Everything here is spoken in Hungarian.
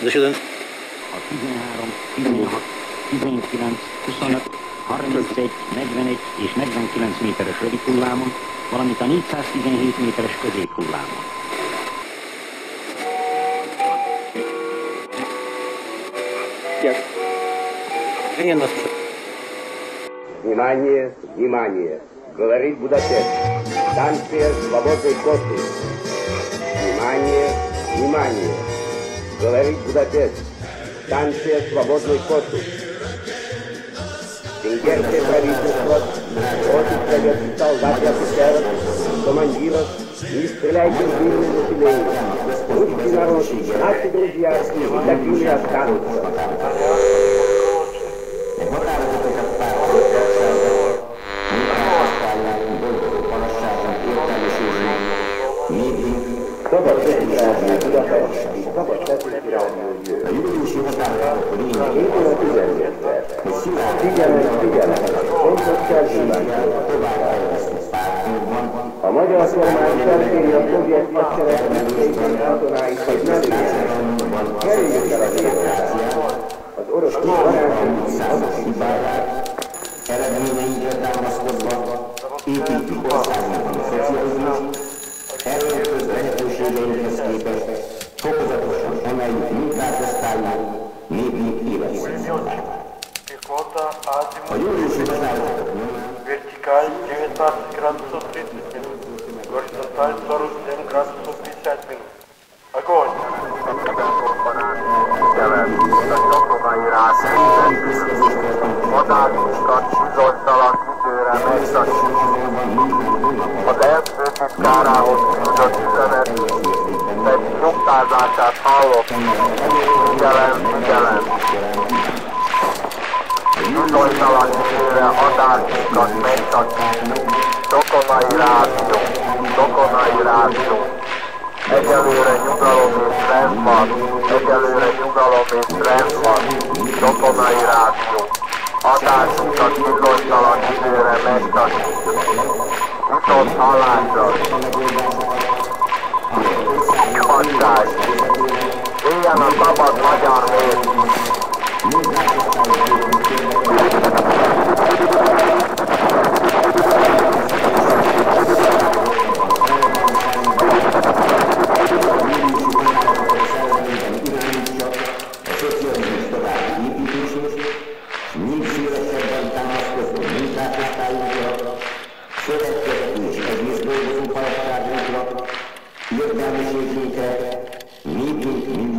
Az esetben a 13, 16, 19, 25, 31, 41 és 49 méteres rövid hullámon, valamint a 417 méteres középhullámon. Ilyen az Внимание, внимание! Говорит Будапешт. Станция «Свободный корпус». Внимание, внимание! Говорит Будапешт. Станция «Свободный корпус». Венгерское правительство просит советских солдат и офицеров, командиров, не стреляйте в мирное население. Русский народ, наши друзья, и такими останутся. Szabad 7 óra 14 perc. Figyelem, figyelem, fontos felhívásról. A magyar kormány felkéri a szovjet hadsereg megszéken katonáit, hogy ne lépjenek. Kerüljük el a délótát. Az orosz barátunk hibáját. Eredményeinkre támaszkodva építjük országunkban a szocializmust, erőnköz lehetőségeinkhez képest fokozatosan emeljük munkásosztályát, népünk életszintet. A júliusi határozatok nyomán Вертикаль 19 градусов 30 минут. Горизонталь 47 градусов 50 минут. Огонь! Madáruskat bizonytalan időre megszakít. Az elfőtitkárához küldött üzenet egy nyugtázását hallott. Figyelem, figyelem! Bizonytalan időre adásunkat megszakít. Dokonai rádió, Dokonai rádió. Egyelőre nyugalom és rend van, egyelőre nyugalom és rend van, Dokonai rádió. Adásunkat bizonytalan időre megszakít. Viszont hallásra. Szocializmus további építését, még szélesebben támaszkodó munkásosztályunkra, szövetkezeti és egész dolgozó haladságunkra, értelmiségénkre, népünk milliós tömegekre.